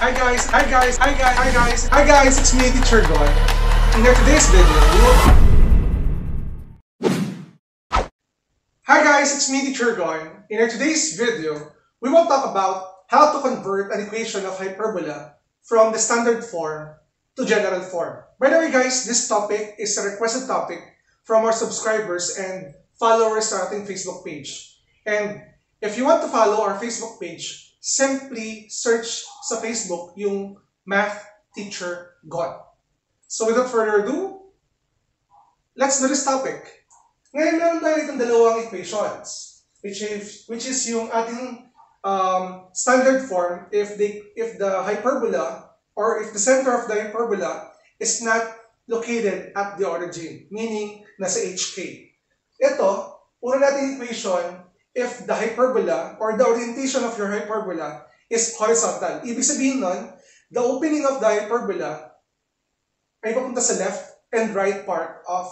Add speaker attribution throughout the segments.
Speaker 1: Hi guys, hi guys, hi guys, hi guys, hi guys, it's me, Teacher Gon. In today's video, we will... Hi guys, it's me, Teacher Gon. In our today's video, we will talk about how to convert an equation of hyperbola from the standard form to general form. By the way guys, this topic is a requested topic from our subscribers and followers sa ating Facebook page. And if you want to follow our Facebook page, simply search sa Facebook yung Math Teacher God. So without further ado, let's do this topic. Ngayon meron tayo itong dalawang equations, which is, which is yung ating um, standard form if, the if the hyperbola or if the center of the hyperbola is not located at the origin, meaning nasa HK. Ito, una natin equation if the hyperbola or the orientation of your hyperbola is horizontal. Ibig sabihin nun, the opening of the hyperbola ay papunta sa left and right part of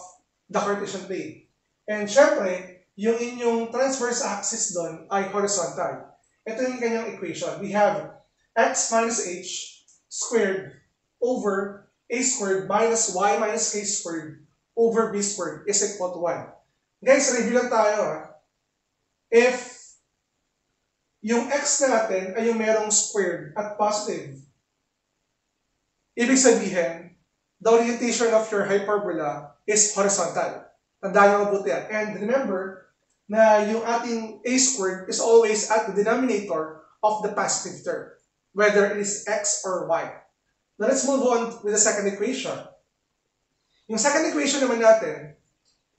Speaker 1: the Cartesian plane. And syempre, yung inyong transverse axis doon ay horizontal. Ito yung kanyang equation. We have x minus h squared over a squared minus y minus k squared over b squared is equal to 1. Guys, review lang tayo ha if yung x natin ay yung merong squared at positive, ibig sabihin, the orientation of your hyperbola is horizontal. Tandaan nyo mabuti yan. And remember na yung ating a squared is always at the denominator of the positive term, whether it is x or y. Now let's move on with the second equation. Yung second equation naman natin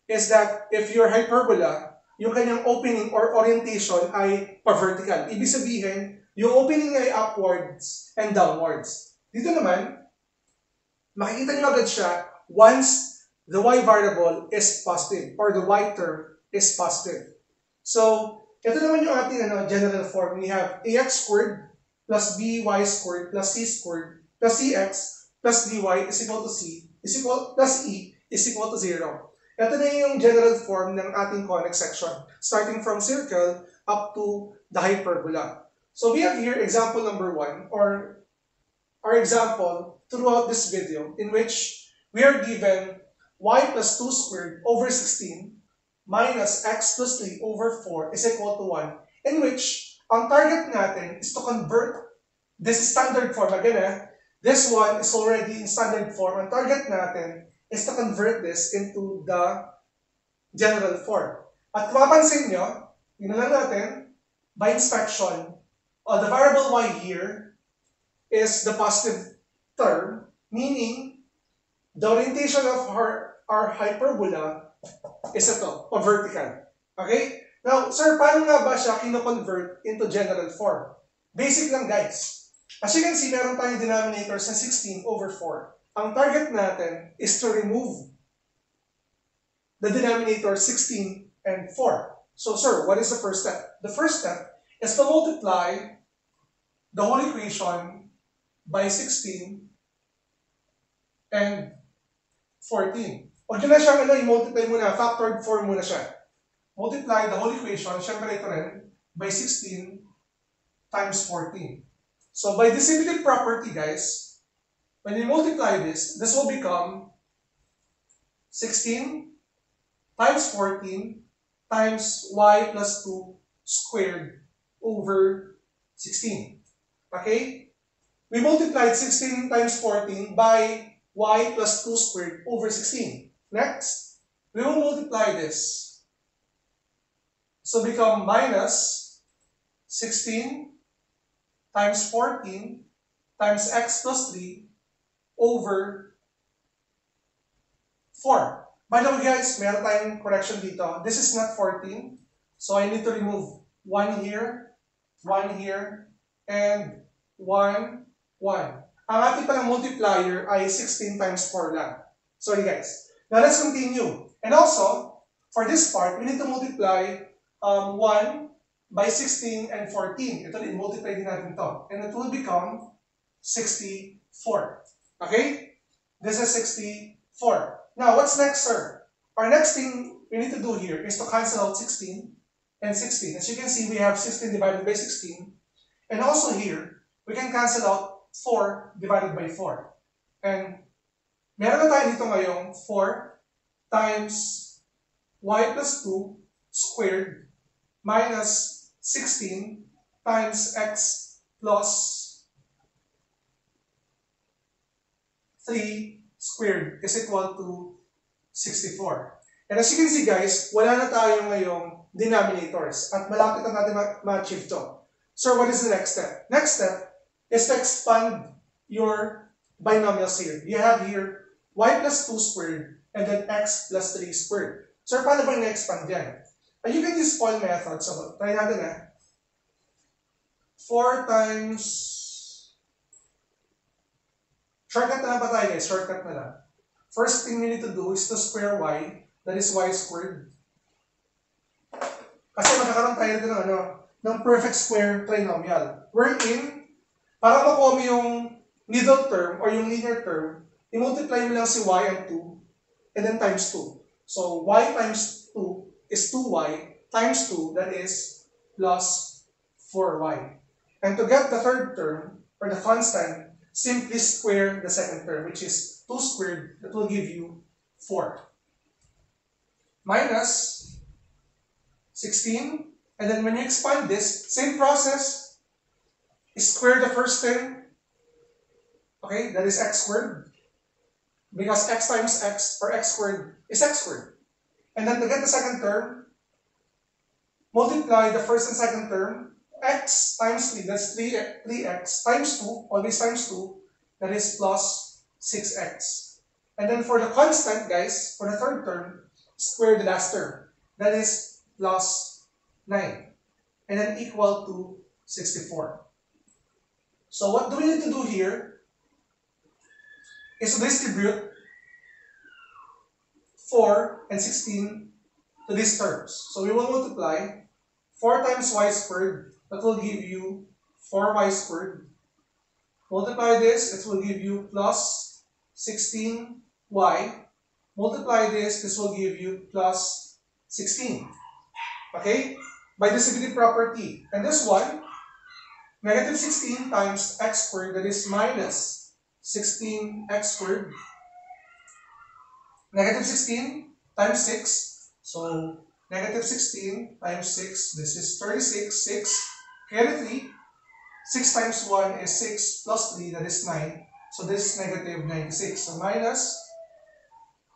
Speaker 1: is that if your hyperbola yung kanyang opening or orientation ay pa-vertical. Ibig sabihin, yung opening ay upwards and downwards. Dito naman, makikita nyo agad siya once the y variable is positive or the y term is positive. So, ito naman yung ating ano, general form. We have ax squared plus by squared plus c squared plus cx plus dy is equal to c is equal plus e is equal to 0. Ito na yung general form ng ating convex section, starting from circle up to the hyperbola. So we have here example number one, or our example throughout this video, in which we are given y plus 2 squared over 16 minus x plus 3 over 4 is equal to 1, in which ang target natin is to convert this standard form. Again, eh, this one is already in standard form. Ang target natin is to convert this into the general form. At mapansin nyo, yun lang natin, by inspection, uh, the variable y here is the positive term, meaning the orientation of our, our hyperbola is ito, o vertical. Okay? Now, sir, paano nga ba siya kino-convert into general form? Basic lang, guys. As you can see, meron tayong denominators na 16 over 4 ang target natin is to remove the denominator 16 and 4. So, sir, what is the first step? The first step is to multiply the whole equation by 16 and 14. Huwag nyo na i-multiply muna, factored form muna siya. Multiply the whole equation, syempre ito rin, by 16 times 14. So, by distributive property, guys, When you multiply this, this will become 16 times 14 times y plus 2 squared over 16. Okay? We multiplied 16 times 14 by y plus 2 squared over 16. Next, we will multiply this. So become minus 16 times 14 times x plus 3 over 4. By the way guys, meron tayong correction dito. This is not 14. So I need to remove 1 here, 1 here, and 1, 1. Ang ating palang multiplier ay 16 times 4 lang. Sorry guys. Now let's continue. And also, for this part, we need to multiply um, 1 by 16 and 14. Ito din, multiply din natin to. And it will become 64. Okay? This is 64. Now, what's next, sir? Our next thing we need to do here is to cancel out 16 and 16. As you can see, we have 16 divided by 16. And also here, we can cancel out 4 divided by 4. And meron na tayo dito ngayong 4 times y plus 2 squared minus 16 times x plus 3 squared is equal to 64. And as you can see guys, wala na tayo ngayong denominators at malapit na natin ma-achieve to. So what is the next step? Next step is to expand your binomials here. You have here y plus 2 squared and then x plus 3 squared. So paano ba na-expand yan? And you can use Paul method. So try natin na. 4 times Shortcut na lang ba tayo guys? Shortcut na lang. First thing we need to do is to square y. That is y squared. Kasi magkakaroon tayo dito ng, ano, ng perfect square trinomial. Wherein, para makuha mo yung middle term or yung linear term, i-multiply mo lang si y and 2 and then times 2. So, y times 2 is 2y times 2, that is plus 4y. And to get the third term, or the constant, simply square the second term, which is 2 squared, that will give you 4. Minus 16, and then when you expand this, same process, square the first term, okay, that is x squared, because x times x, or x squared, is x squared. And then to get the second term, multiply the first and second term, x times 3, that's 3, 3x, times 2, always times 2, that is plus 6x. And then for the constant, guys, for the third term, square the last term. That is plus 9. And then equal to 64. So what do we need to do here is to distribute 4 and 16 to these terms. So we will multiply 4 times y squared, that will give you 4y squared. Multiply this, it will give you plus 16y. Multiply this, this will give you plus 16. Okay? By distributive property. And this one, negative 16 times x squared, that is minus 16x squared. Negative 16 times 6. So, negative 16 times 6, this is 36, 6, carry 3. 6 times 1 is 6 plus 3, that is 9. So, this is negative 96. So, minus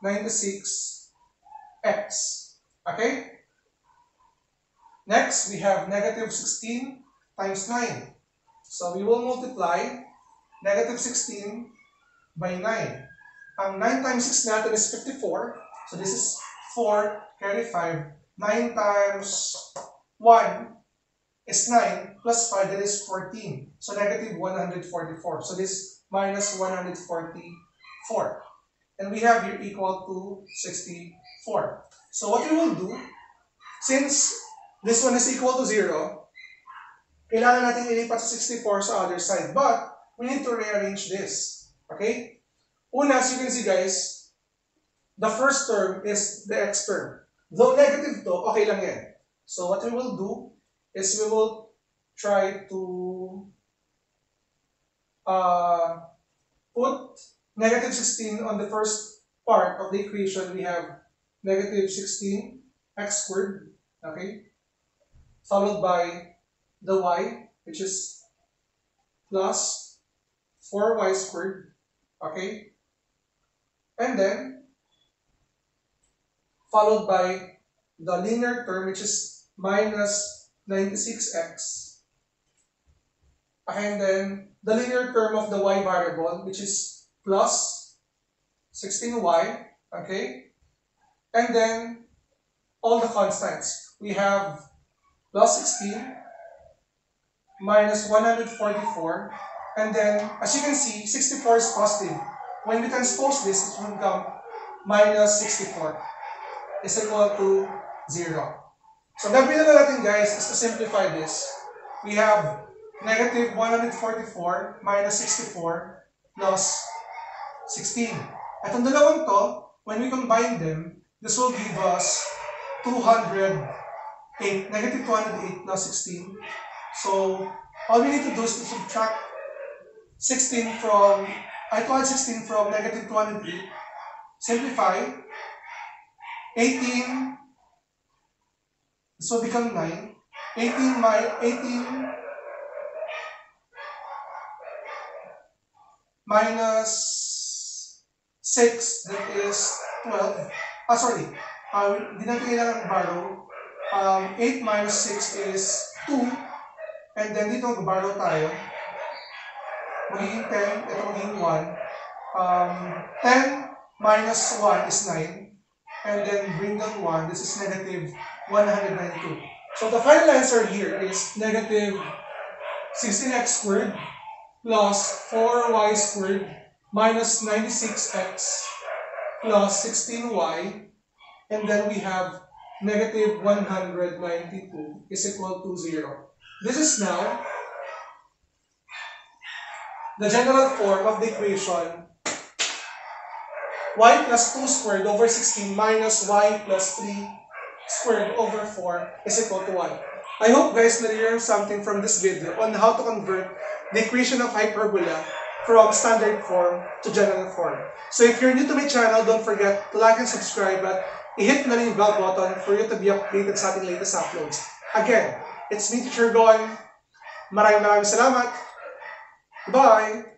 Speaker 1: 96x. Okay? Next, we have negative 16 times 9. So, we will multiply negative 16 by 9. Ang 9 times 6 natin is 54. So, this is 4, carry 5. 9 times 1 is 9 plus 5, that is 14. So negative 144. So this minus 144. And we have here equal to 64. So what we will do, since this one is equal to 0, kailangan natin ilipat sa 64 sa other side. But, we need to rearrange this. Okay? Una, as you can see guys, the first term is the x term. Though negative to, okay lang yan. So what we will do is we will try to uh, put negative 16 on the first part of the equation. We have negative 16 x squared, okay, followed by the y, which is plus 4y squared, okay, and then followed by the linear term, which is minus 96x. And then the linear term of the y variable, which is plus 16y, okay? And then all the constants. We have plus 16 minus 144, and then as you can see, 64 is positive. When we transpose this, it will become minus 64 is equal to 0. So gagawin na natin guys is to simplify this. We have negative 144 minus 64 plus 16. At ang dalawang to, when we combine them, this will give us 208, negative 208 plus 16. So, all we need to do is to subtract 16 from, I 216 from negative 203. Simplify. 18, will become 9. 18 my 18 minus 6, that is 12. Ah, sorry. Uh, hindi natin kailangan borrow. Um, 8 minus 6 is 2. And then dito mag-borrow tayo. Magiging 10, ito magiging 1. Um, 10 minus 1 is 9. And then bring down 1, this is negative 192. So the final answer here is negative 16x squared plus 4y squared minus 96x plus 16y and then we have negative 192 is equal to 0. This is now the general form of the equation y plus 2 squared over 16 minus y plus 3 squared over 4 is equal to 1. I hope guys na learn something from this video on how to convert the equation of hyperbola from standard form to general form. So if you're new to my channel, don't forget to like and subscribe at i-hit na rin yung bell button for you to be updated sa ating latest uploads. Again, it's me, Teacher Gon. Maraming maraming salamat. Bye!